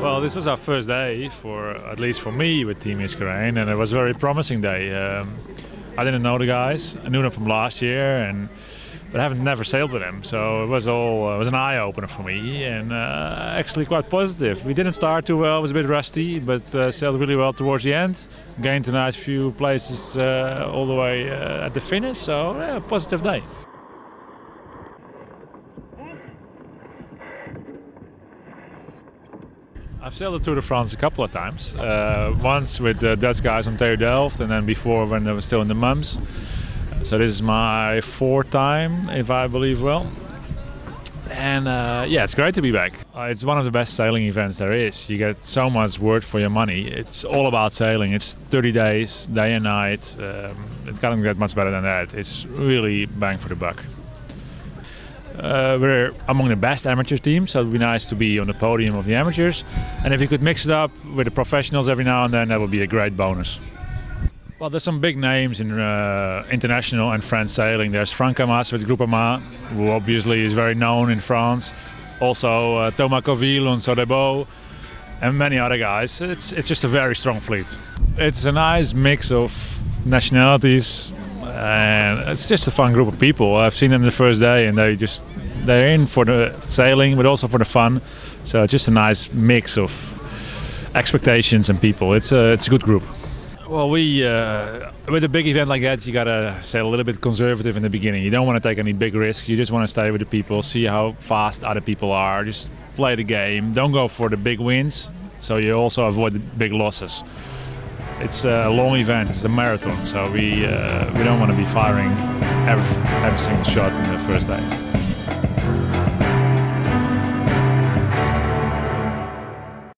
Well, this was our first day for, at least for me, with Team Iskareen, and it was a very promising day. Um, I didn't know the guys. I knew them from last year, and but I haven't never sailed with them. So it was all it was an eye opener for me, and uh, actually quite positive. We didn't start too well; it was a bit rusty, but uh, sailed really well towards the end. Gained a nice few places uh, all the way uh, at the finish. So yeah, positive day. I've sailed the Tour de France a couple of times. Uh, once with the Dutch guys on TU Delft, and then before when they were still in the mums. So this is my fourth time, if I believe well. And uh, yeah, it's great to be back. Uh, it's one of the best sailing events there is. You get so much worth for your money. It's all about sailing. It's 30 days, day and night. Um, it can't get much better than that. It's really bang for the buck. Uh, we're among the best amateur teams, so it would be nice to be on the podium of the amateurs. And if you could mix it up with the professionals every now and then, that would be a great bonus. Well, there's some big names in uh, international and French sailing. There's Franck Cammas with Groupama, who obviously is very known in France. Also, uh, Thomas Coville on Sodebo, and many other guys. It's it's just a very strong fleet. It's a nice mix of nationalities, and it's just a fun group of people. I've seen them the first day, and they just they're in for the sailing, but also for the fun. So just a nice mix of expectations and people. It's a it's a good group. Well, we uh, with a big event like that, you gotta sail a little bit conservative in the beginning. You don't want to take any big risks. You just want to stay with the people, see how fast other people are. Just play the game. Don't go for the big wins, so you also avoid the big losses. It's a long event. It's a marathon, so we uh, we don't want to be firing every every single shot in the first day.